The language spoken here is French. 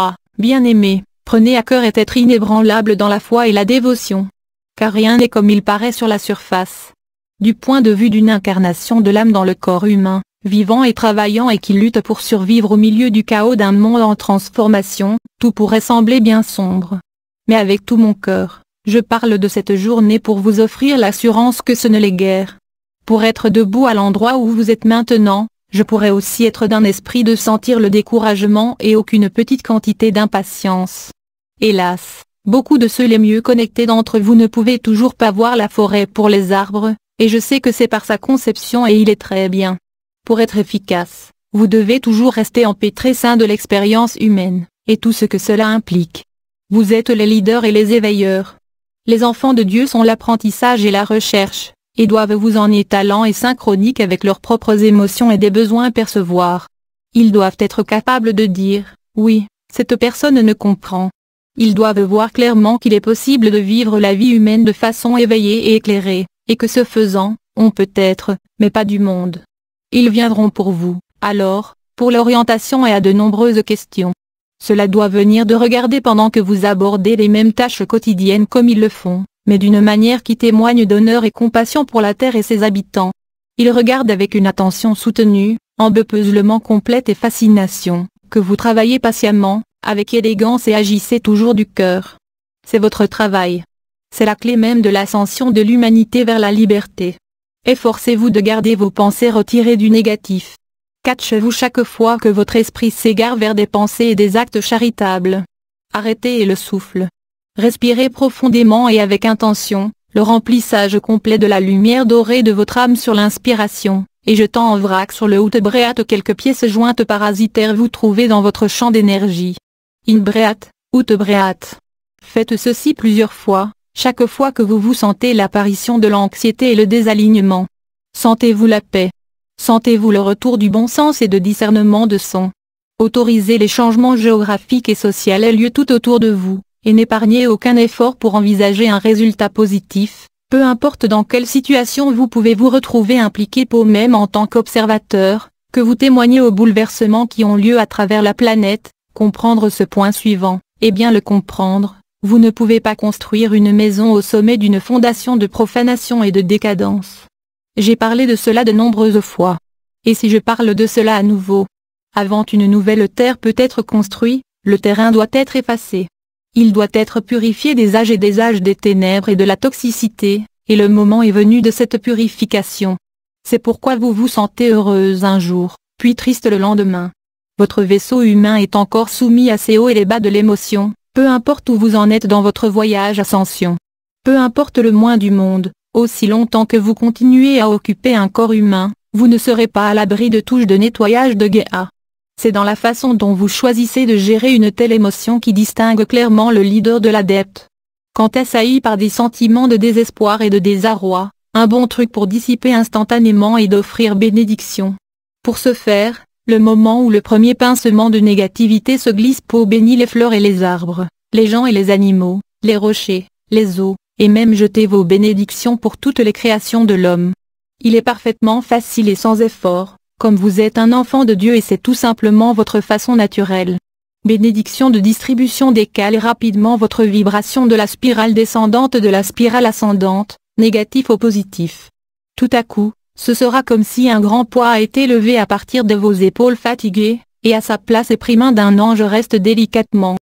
Ah, bien-aimé, prenez à cœur et être inébranlable dans la foi et la dévotion. Car rien n'est comme il paraît sur la surface. Du point de vue d'une incarnation de l'âme dans le corps humain, vivant et travaillant et qui lutte pour survivre au milieu du chaos d'un monde en transformation, tout pourrait sembler bien sombre. Mais avec tout mon cœur, je parle de cette journée pour vous offrir l'assurance que ce ne l'est guère. Pour être debout à l'endroit où vous êtes maintenant, je pourrais aussi être d'un esprit de sentir le découragement et aucune petite quantité d'impatience. Hélas, beaucoup de ceux les mieux connectés d'entre vous ne pouvaient toujours pas voir la forêt pour les arbres, et je sais que c'est par sa conception et il est très bien. Pour être efficace, vous devez toujours rester empêtré sein de l'expérience humaine, et tout ce que cela implique. Vous êtes les leaders et les éveilleurs. Les enfants de Dieu sont l'apprentissage et la recherche, et doivent vous en étalant et synchroniques avec leurs propres émotions et des besoins percevoir. Ils doivent être capables de dire, oui, cette personne ne comprend. Ils doivent voir clairement qu'il est possible de vivre la vie humaine de façon éveillée et éclairée, et que ce faisant, on peut être, mais pas du monde. Ils viendront pour vous, alors, pour l'orientation et à de nombreuses questions. Cela doit venir de regarder pendant que vous abordez les mêmes tâches quotidiennes comme ils le font, mais d'une manière qui témoigne d'honneur et compassion pour la terre et ses habitants. Ils regardent avec une attention soutenue, embepeuslement complète et fascination, que vous travaillez patiemment, avec élégance et agissez toujours du cœur. C'est votre travail. C'est la clé même de l'ascension de l'humanité vers la liberté. Efforcez-vous de garder vos pensées retirées du négatif. Catchez-vous chaque fois que votre esprit s'égare vers des pensées et des actes charitables. Arrêtez et le souffle. Respirez profondément et avec intention, le remplissage complet de la lumière dorée de votre âme sur l'inspiration, et jetant en vrac sur le haut bréate quelques pièces jointes parasitaires vous trouvez dans votre champ d'énergie. In bréate, out bréate. Faites ceci plusieurs fois, chaque fois que vous vous sentez l'apparition de l'anxiété et le désalignement. Sentez-vous la paix. Sentez-vous le retour du bon sens et de discernement de son. Autorisez les changements géographiques et sociaux et lieu tout autour de vous, et n'épargnez aucun effort pour envisager un résultat positif, peu importe dans quelle situation vous pouvez vous retrouver impliqué pour même en tant qu'observateur, que vous témoignez aux bouleversements qui ont lieu à travers la planète, comprendre ce point suivant, et bien le comprendre, vous ne pouvez pas construire une maison au sommet d'une fondation de profanation et de décadence. J'ai parlé de cela de nombreuses fois. Et si je parle de cela à nouveau? Avant une nouvelle terre peut être construite, le terrain doit être effacé. Il doit être purifié des âges et des âges des ténèbres et de la toxicité, et le moment est venu de cette purification. C'est pourquoi vous vous sentez heureuse un jour, puis triste le lendemain. Votre vaisseau humain est encore soumis à ces hauts et les bas de l'émotion, peu importe où vous en êtes dans votre voyage ascension. Peu importe le moins du monde, aussi longtemps que vous continuez à occuper un corps humain, vous ne serez pas à l'abri de touches de nettoyage de Géa. C'est dans la façon dont vous choisissez de gérer une telle émotion qui distingue clairement le leader de l'adepte. Quand assailli par des sentiments de désespoir et de désarroi, un bon truc pour dissiper instantanément est d'offrir bénédiction. Pour ce faire, le moment où le premier pincement de négativité se glisse pour bénir les fleurs et les arbres, les gens et les animaux, les rochers, les eaux, et même jeter vos bénédictions pour toutes les créations de l'homme. Il est parfaitement facile et sans effort, comme vous êtes un enfant de Dieu et c'est tout simplement votre façon naturelle. Bénédiction de distribution décale rapidement votre vibration de la spirale descendante de la spirale ascendante, négatif au positif. Tout à coup, ce sera comme si un grand poids a été levé à partir de vos épaules fatiguées, et à sa place épris main d'un ange reste délicatement,